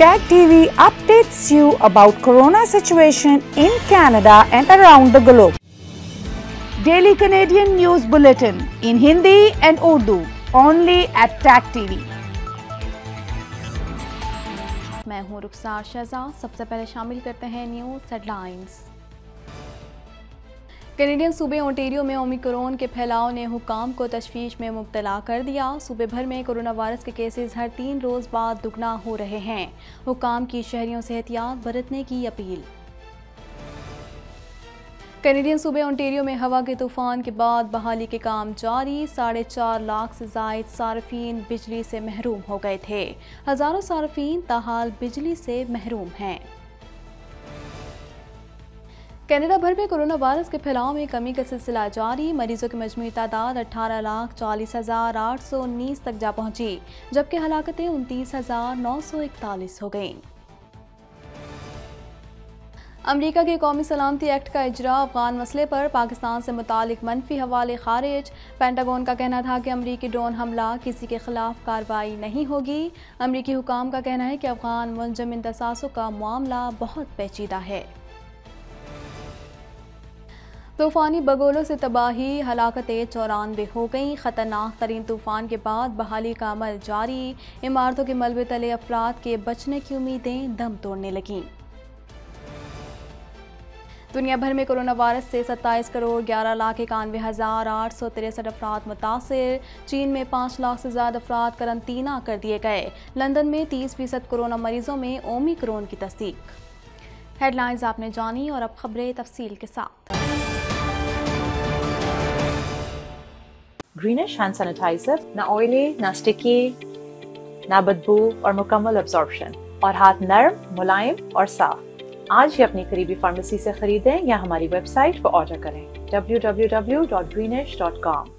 Tag TV updates you about corona situation in Canada and around the globe. Daily Canadian News Bulletin in Hindi and Urdu only at Tag TV. मैं हूं रुखसार शहजाद सबसे पहले शामिल करते हैं news headlines Canadian सूबे Ontario में Omicron के फैलाव ने हुकाम को तशवीश में मुब्तला कर दिया। सूबे भर में कोरोना वायरस के केसेस हर तीन रोज़ बाद दुगना हो रहे हैं। हुकाम की शहरियों से एहतियात बरतने की अपील। कैनेडियन सूबे ओंटेरियो में हवा के तूफ़ान के बाद बहाली के काम जारी। साढ़े चार लाख से जायद सार्फिन बिजली से महरूम हो गए थे। हज़ारों सार्फिन ताहाल बिजली से महरूम हैं। कनाडा भर में कोरोना वायरस के फैलाव में कमी का सिलसिला जारी। मरीजों की मजमू तादाद अठारह लाख चालीस हज़ार आठ सौ उन्नीस तक जा पहुँची, जबकि हलाकतें उनतीस हज़ार नौ सौ इकतालीस हो गईं। अमरीका के कौमी सलामती एक्ट का इजरा अफगान मसले पर पाकिस्तान से मुतालिक मनफी हवाले खारिज। पेंटागन का कहना था कि अमरीकी ड्रोन हमला किसी के खिलाफ कार्रवाई नहीं होगी। अमरीकी हुकाम का कहना है कि अफगान मुंजम इंतसासों का मामला बहुत पेचीदा है। तूफ़ानी बगोलों से तबाही, हलाकतें चौरानवे हो गई। ख़तरनाक तरीन तूफ़ान के बाद बहाली का अमल जारी। इमारतों के मलबे तले अफराद के बचने की उम्मीदें दम तोड़ने लगीं। दुनिया भर में कोरोना वायरस से 27 करोड़ 11 लाख इक्यानवे हज़ार आठ सौ तिरसठ अफराद मुतासर। चीन में पाँच लाख से ज़्यादा अफराद करंतना कर दिए गए। लंदन में 30 फ़ीसद कोरोना मरीजों में ओमिक्रोन की तस्दीक। हेडलाइंस आपने जानी और अब खबरें तफसील के साथ। ग्रीनिश हैंड सैनिटाइजर ना ऑयली ना स्टिकी ना बदबू और मुकम्मल अब्जॉर्प्शन और हाथ नरम मुलायम और साफ़ आज ही अपनी करीबी फार्मेसी से खरीदें या हमारी वेबसाइट पर ऑर्डर करें www.greenish.com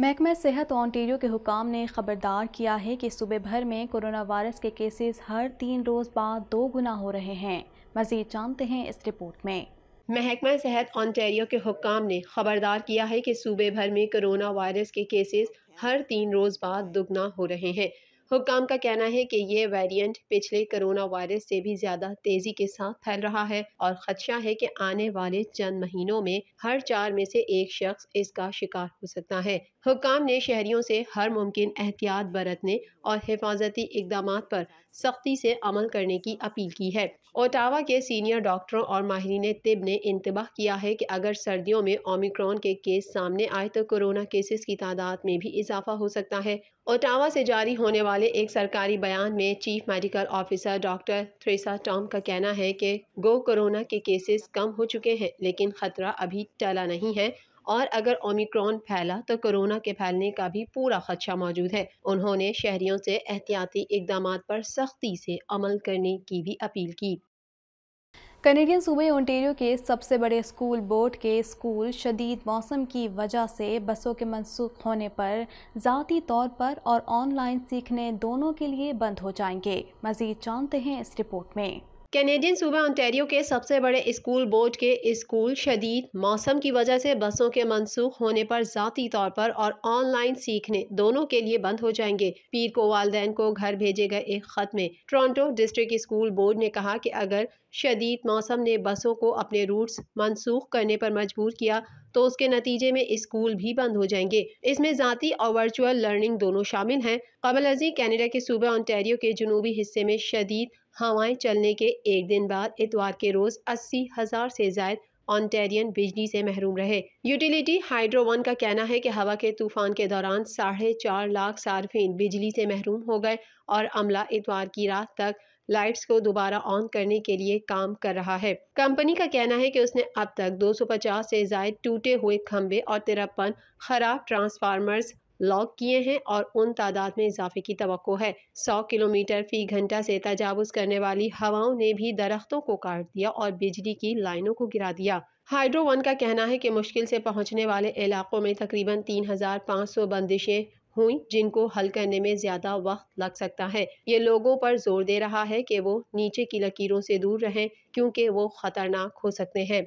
महकमा सेहत ऑन्टेरियो के हुकाम ने खबरदार किया है कि सूबे भर में कोरोना वायरस के केसेस हर तीन रोज़ बाद दो गुना हो रहे हैं। मजीद जानते हैं इस रिपोर्ट में। महकमा सेहत ऑन्टेरियो के हुकाम ने खबरदार किया है कि सूबे भर में कोरोना वायरस के केसेस हर तीन रोज़ बाद दुगना हो रहे हैं। हुकाम का कहना है कि ये वेरिएंट पिछले कोरोना वायरस से भी ज़्यादा तेज़ी के साथ फैल रहा है और ख़दशा है कि आने वाले चंद महीनों में हर चार में से एक शख्स इसका शिकार हो सकता है। हुकाम ने शहरियों से हर मुमकिन एहतियात बरतने और हिफाजती इकदाम पर सख्ती से अमल करने की अपील की है। ओटावा के सीनियर डॉक्टरों और माहरीन तिब ने इंतबाह किया है कि अगर सर्दियों में ओमिक्रॉन के केस सामने आए तो कोरोना केसेस की तादाद में भी इजाफा हो सकता है। ओटावा से जारी होने वाले एक सरकारी बयान में chief medical officer doctor Thresa Tom का कहना है कि गो कोरोना के केसेस कम हो चुके हैं, लेकिन खतरा अभी टला नहीं है। और अगर ओमिक्रॉन फैला तो कोरोना के फैलने का भी पूरा खदशा मौजूद है। उन्होंने शहरियों से एहतियाती इकदाम पर सख्ती से अमल करने की भी अपील की। कैनेडियन सूबे ओंटेरियो के सबसे बड़े स्कूल बोर्ड के स्कूल शदीद मौसम की वजह से बसों के मनसूख होने पर ज़ाती तौर पर और ऑनलाइन सीखने दोनों के लिए बंद हो जाएँगे। मज़ीद जानते हैं इस रिपोर्ट में। कैनेडियन सूबा ओंटारियो के सबसे बड़े स्कूल बोर्ड के स्कूल शदीद मौसम की वजह से बसों के मनसूख होने पर ज़ाती तौर पर और ऑनलाइन सीखने दोनों के लिए बंद हो जाएँगे। पीर को वालदेन को घर भेजे गए एक ख़त में टोरंटो डिस्ट्रिक्ट स्कूल बोर्ड ने कहा कि अगर शदीद मौसम ने बसों को अपने रूट्स मनसूख करने पर मजबूर किया तो उसके नतीजे में स्कूल भी बंद हो जाएँगे। इसमें ज़ाती और वर्चुअल लर्निंग दोनों शामिल हैं। कबल अजी कैनेडा के सूबे ऑन्टेरियो के जनूबी हिस्से में शदीद हवाएँ चलने के एक दिन बाद इतवार के रोज़ अस्सी हज़ार से जायद ऑन्टेरियन बिजली से महरूम रहे। यूटिलिटी हाइड्रो वन का कहना है कि हवा के तूफ़ान के दौरान साढ़े चार लाख सार्फिन बिजली से महरूम हो गए और अमला इतवार की रात तक लाइट्स को दोबारा ऑन करने के लिए काम कर रहा है। कंपनी का कहना है कि उसने अब तक 250 से जायद टूटे हुए खंबे और तिरपन खराब ट्रांसफार्मर्स लॉक किए हैं और उन तादाद में इजाफे की तो है। सौ किलोमीटर फ़ी घंटा से तजावज़ करने वाली हवाओं ने भी दरख्तों को काट दिया और बिजली की लाइनों को गिरा दिया। हाइड्रो वन का कहना है कि मुश्किल से पहुँचने वाले इलाकों में तकरीबन 3,500 बंदिशें हुई जिनको हल करने में ज़्यादा वक्त लग सकता है। ये लोगों पर ज़ोर दे रहा है कि वो नीचे की लकीरों से दूर रहें क्योंकि वो ख़तरनाक हो सकते हैं।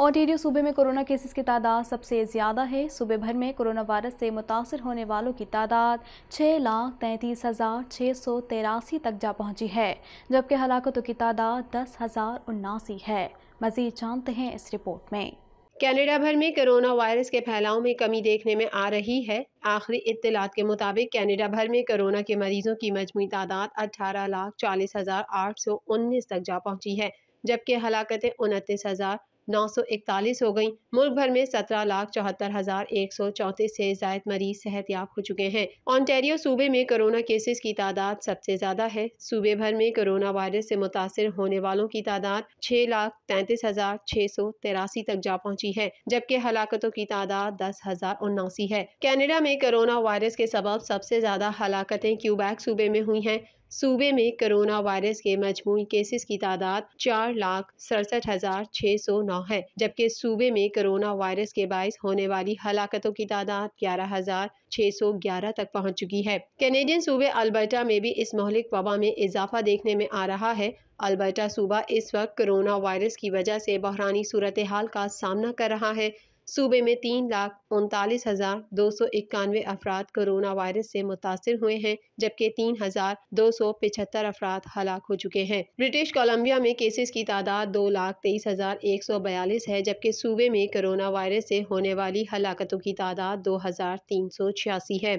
ओंटेरियो सूबे में कोरोना केसेस की तादाद सबसे ज़्यादा है। सूबे भर में कोरोना वायरस से मुतासर होने वालों की तादाद छः लाख तैंतीस हज़ार छः सौ तेरासी तक जा पहुँची है, जबकि हलाकतों की तादाद दस हज़ार उन्नासी है। मज़ीद जानते हैं इस रिपोर्ट में। कनाडा भर में कोरोना वायरस के फैलाव में कमी देखने में आ रही है। आखिरी इत्तलात के मुताबिक कनाडा भर में कोरोना के मरीजों की मजमू तादाद अठारह लाख चालीस हज़ार आठ सौ उन्नीस तक जा पहुँची है, जबकि हलाकतें उनतीस हज़ार नौ सौ इकतालीस हो गई। मुल्क भर में सत्रह लाख चौहत्तर हज़ार एक सौ चौंतीस से जायद मरीज़ सेहतियाब हो चुके हैं। ऑनटेरियो सूबे में कोरोना केसेस की तादाद सबसे ज़्यादा है। सूबे भर में कोरोना वायरस से मुतासर होने वालों की तादाद छह लाख तैंतीस हज़ार छह सौ तिरासी तक जा पहुँची है, जबकि हलाकतों की तादाद दस हज़ार उन्नासी है। कैनेडा में कोरोना वायरस के सबब सबसे ज़्यादा हलाकतें क्यूबैक सूबे में हुई हैं। सूबे में कोरोना वायरस के मजमू केसेस की तादाद चार लाख सड़सठ हज़ार छः सौ नौ है, जबकि सूबे में कोरोना वायरस के बायस होने वाली हलाकतों की तादाद ग्यारह हज़ार छः सौ ग्यारह तक पहुँच चुकी है। कैनेडियन सूबे अल्बर्टा में भी इस महलिक वबा में इजाफा देखने में आ रहा है। अल्बर्टा सूबा इस वक्त कोरोना वायरस की वजह से बहरानी सूरत हाल का सामना कर रहा है। सूबे में तीन लाख उनतालीस हज़ार दो सौ इक्यानवे अफराद कोरोना वायरस से मुतासर हुए हैं, जबकि तीन हज़ार दो सौ पिछहत्तर अफराद हलाक हो चुके हैं। ब्रिटिश कोलम्बिया में केसेस की तादाद दो लाख तेईस हज़ार एक सौ बयालीस है, जबकि सूबे में कोरोना वायरस से होने वाली हलाकतों की तादाद दो हज़ार तीन सौ छियासी है।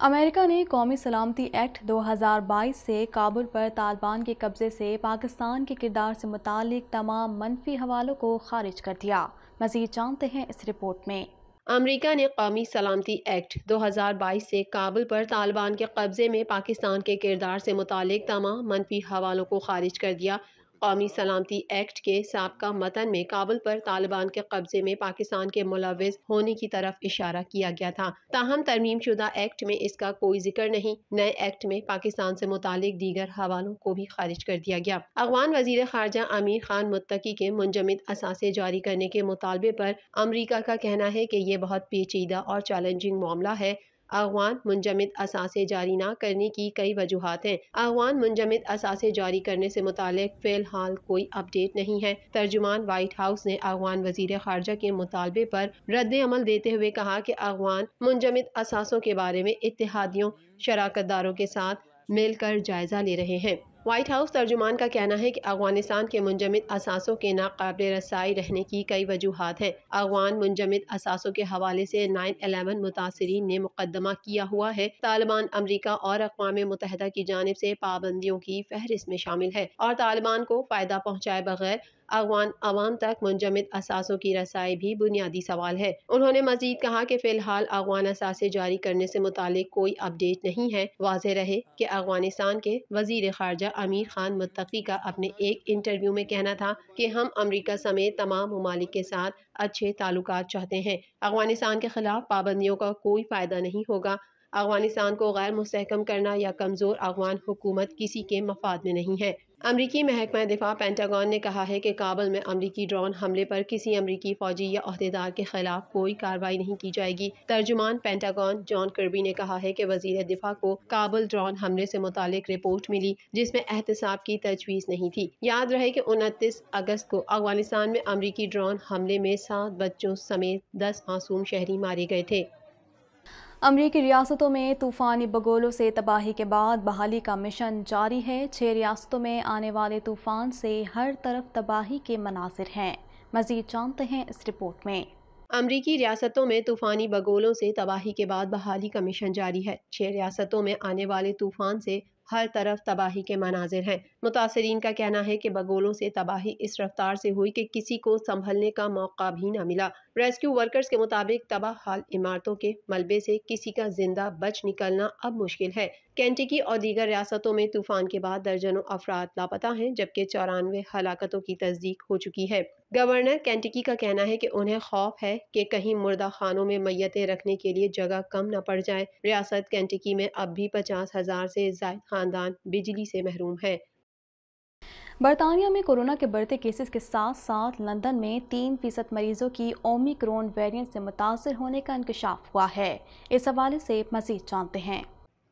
अमेरिका ने कौमी सलामती एक्ट 2022 से काबुल पर तालिबान के कब्ज़े से पाकिस्तान के किरदार से मुतक तमाम मनफी हवालों को खारिज कर दिया। मजीद जानते हैं इस रिपोर्ट में। अमेरिका ने कौमी सलामती एक्ट 2022 से काबुल पर तालिबान के कब्जे में पाकिस्तान के किरदार से मुतक तमाम मनफी हवालों को खारिज कर दिया। कौमी सलामती एक्ट के सबका मतन में काबुल पर तालिबान के कब्जे में पाकिस्तान के मुलविस होने की तरफ़ इशारा किया गया था। ताहम तरमीम शुदा एक्ट में इसका कोई ज़िक्र नहीं, नए एक्ट में पाकिस्तान से मुतालिक दीगर हवालों को भी खारिज कर दिया गया। अफगान वज़ीर खारजा आमिर खान मुत्तकी के मुंजमद असासे जारी करने के मुतालबे पर अमरीका का कहना है कि ये बहुत पेचीदा और चैलेंजिंग मामला है। अगवान मुंजमद असासे जारी न करने की कई वजूहत हैं। अगवान मुंजमद असासे जारी करने से मुतल फ़िलहाल कोई अपडेट नहीं है। तर्जुमान वाइट हाउस ने अगवान वज़ीर खारजा के मुतालबे पर रद्द अमल देते हुए कहा कि अगवान मुंजमद असासों के बारे में इतिहादियों शराकत दारों के साथ मिलकर जायजा ले रहे हैं। व्हाइट हाउस तर्जुमान का कहना है कि अफ़गानिस्तान के मुंजमद असासों के नाकबिल रसाई रहने की कई वजूहत हैं। अफगान मुंजमद असासों के हवाले से नाइन अलेवन मुतासरी ने मुकदमा किया हुआ है। तालिबान, अमरीका और अकवा मुतहदा की जानब से पाबंदियों की फहरिस्त में शामिल है और तालिबान को फ़ायदा पहुँचाए बगैर अफगान आवाम तक मुंजमद असासों की रसाई भी बुनियादी सवाल है। उन्होंने मजीद कहा कि फ़िलहाल अफगान असासे जारी करने से मुतालिक कोई अपडेट नहीं है। वाज रहे कि अफ़गानिस्तान के वज़ीर खारजा अमीर खान मुत्तकी का अपने एक इंटरव्यू में कहना था कि हम अमरीका समेत तमाम ममालिक के साथ अच्छे ताल्लुक चाहते हैं। अफ़गानिस्तान के खिलाफ पाबंदियों का कोई फ़ायदा नहीं होगा। अफ़गानिस्तान को गैर मुस्तकम करना या कमज़ोर अफगान हुकूमत किसी के मफाद में नहीं है। अमरीकी महकमा दिफा पेंटागन ने कहा है कि काबुल में अमरीकी ड्रोन हमले पर किसी अमरीकी फौजी या अहदेदार के खिलाफ कोई कार्रवाई नहीं की जाएगी। तर्जुमान पेंटागन जॉन कर्बी ने कहा है कि वज़ीर दिफा को काबुल ड्रोन हमले से मुतालिक रिपोर्ट मिली, जिसमें एहतसाब की तजवीज़ नहीं थी। याद रहे कि उनतीस अगस्त को अफ़गानिस्तान में अमरीकी ड्रोन हमले में सात बच्चों समेत दस मासूम शहरी मारे गए थे। अमरीकी रियासतों में तूफ़ानी बगोलों से तबाही के बाद बहाली का मिशन जारी है। छः रियासतों में आने वाले तूफ़ान से हर तरफ़ तबाही के मनासर हैं। मज़ीद जानते हैं इस रिपोर्ट में। अमरीकी रियासतों में तूफ़ानी बगोलों से तबाही के बाद बहाली का मिशन जारी है। छः रियासतों में आने वाले तूफ़ान से हर तरफ़ तबाही के मनाजिर हैं। मुतासरीन का कहना है कि बगोलों से तबाही इस रफ्तार से हुई कि किसी को संभलने का मौका भी न मिला। रेस्क्यू वर्कर्स के मुताबिक तबाह हाल इमारतों के मलबे से किसी का ज़िंदा बच निकलना अब मुश्किल है। कैंटिकी और दीगर रियासतों में तूफ़ान के बाद दर्जनों अफराद लापता हैं, जबकि चौरानवे हलाकतों की तस्दीक हो चुकी है। गवर्नर कैंटिकी का कहना है कि उन्हें खौफ है कि कहीं मुर्दा खानों में मैतें रखने के लिए जगह कम न पड़ जाए। रियासत कैंटिकी में अब भी पचास हज़ार से जायद खानदान बिजली से महरूम है। बरतानिया में कोरोना के बढ़ते केसेस के साथ साथ लंदन में तीन फ़ीसद मरीजों की ओमिक्रोन वेरिएंट से मुतासर होने का इंकशाफ हुआ है। इस हवाले से मजीद जानते हैं।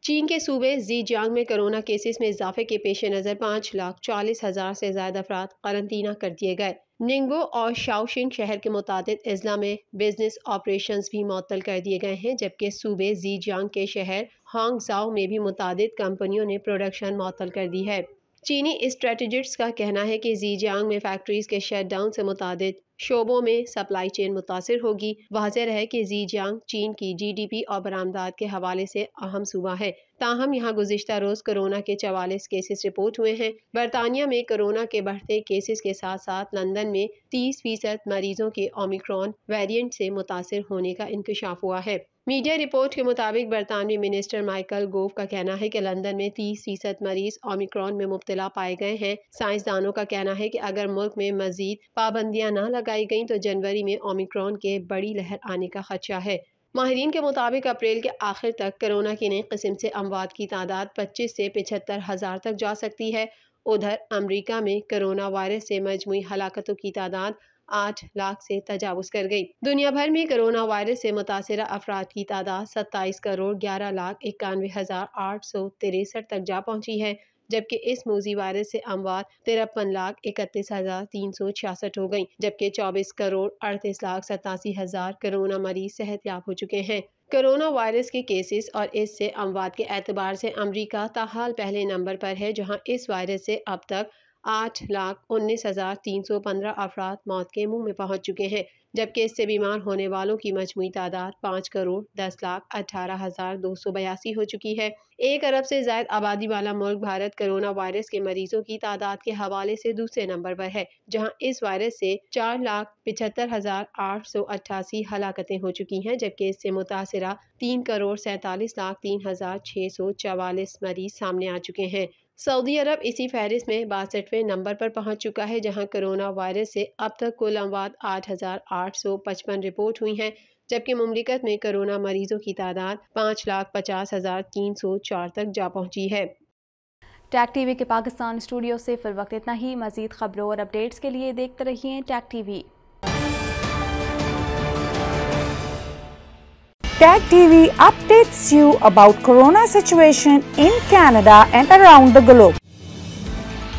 चीन के सूबे जी जियांग में कोरोना केसेस में इजाफे के पेश नज़र पाँच लाख चालीस हज़ार से ज़्यादा अफराद करंतना कर दिए गए। निंगो और शाओशिंग शहर के मुताद अजला में बिज़नेस ऑपरेशन भी मअतल कर दिए गए हैं, जबकि सूबे जीजांग के शहर हांगजाओ में भी मुतद कंपनियों ने प्रोडक्शन मअतल कर दी है। चीनी स्ट्रेटजिस्ट्स का कहना है कि जीजांग में फैक्ट्रीज के शट डाउन से मुताद शोबों में सप्लाई चेन मुतासर होगी। वाजह है कि जीजांग चीन की जी डी पी और बरामदात के हवाले से अहम सूबा है। ताहम यहाँ गुजशत रोज़ कोरोना के चवालीस केसेस रिपोर्ट हुए हैं। बरतानिया में कोरोना के बढ़ते केसेस के साथ साथ लंदन में तीस फ़ीसद मरीजों के ओमिक्रॉन वेरियंट से मुतासर होने का इंकशाफ हुआ है। मीडिया रिपोर्ट के मुताबिक बरतानवी मिनिस्टर माइकल गोव का कहना है कि लंदन में तीस फ़ीसद मरीज़ ओमिक्रॉन में मुबतला पाए गए हैं। साइंसदानों का कहना है कि अगर मुल्क में मजीद पाबंदियाँ न लगाई गई तो जनवरी में ओमिक्रॉन के बड़ी लहर आने का खदशा है। माहरीन के मुताबिक अप्रैल के आखिर तक कोरोना की नई किस्म से अमवात की तादाद पच्चीस से पचहत्तर हज़ार तक जा सकती है। उधर अमरीका में कोरोना वायरस से मजमू हलाकतों की तादाद आठ लाख से तजावज़ कर गई। दुनिया भर में कोरोना वायरस से मुतासर अफराद की तादाद सत्ताईस करोड़ ग्यारह लाख इक्यानवे हज़ार आठ सौ तिरसठ तक जा पहुँची है, जबकि इस मोजी वायरस से अमवात तिरपन लाख इकतीस हज़ार तीन सौ छियासठ हो गई, जबकि चौबीस करोड़ अड़तीस लाख सतासी हज़ार कोरोना मरीज़ सेहत याब हो चुके हैं। कोरोना वायरस के केसेस और इससे अमवात के एतबार से अमरीका ताहाल पहले नंबर पर है, जहाँ इस वायरस से अब तक आठ लाख उन्नीस हज़ार तीन सौ पंद्रह अफराद मौत के मुँह में पहुँच चुके हैं, जबकि इससे बीमार होने वालों की मजमू तादाद पाँच करोड़ दस लाख अठारह हज़ार दो सौ बयासी हो चुकी है। एक अरब से ज़्यादा आबादी वाला मुल्क भारत कोरोना वायरस के मरीजों की तादाद के हवाले से दूसरे नंबर पर है, जहाँ इस वायरस से चार लाख पिछहत्तर हज़ार आठ सौ अट्ठासी हलाकतें हो चुकी हैं, जबकि इससे मुतासरा तीन करोड़ सैंतालीस लाख तीन हज़ार छः सौ चवालीस मरीज़ सामने आ चुके हैं। सऊदी अरब इसी फहरिस्त में बासठवें नंबर पर पहुँच चुका है, जहाँ कोरोना वायरस से अब तक कुल अमवात आठ हज़ार आठ सौ पचपन रिपोर्ट हुई हैं, जबकि मुमलिकत में कोरोना मरीजों की तादाद पाँच लाख पचास हज़ार तीन सौ चार तक जा पहुँची है। टैग टीवी के पाकिस्तान स्टूडियो से फिर वक्त इतना ही। मजीद खबरों और अपडेट्स के लिए देखते रहिए tag TV. Tag TV updates you about corona situation in Canada and around the globe.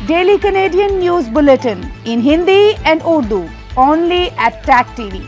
Daily Canadian News Bulletin in Hindi and Urdu only at Tag TV.